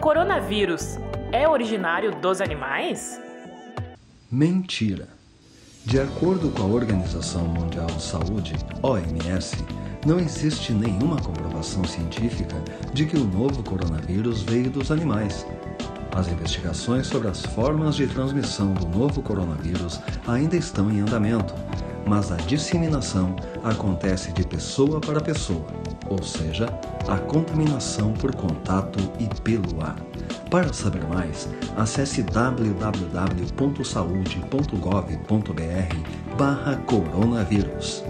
coronavírus é originário dos animais? Mentira. De acordo com a Organização Mundial de Saúde, OMS, não existe nenhuma comprovação científica de que o novo coronavírus veio dos animais. As investigações sobre as formas de transmissão do novo coronavírus ainda estão em andamento, mas a disseminação acontece de pessoa para pessoa, ou seja, a contaminação por contato e pelo ar. Para saber mais, acesse www.saude.gov.br barra coronavírus.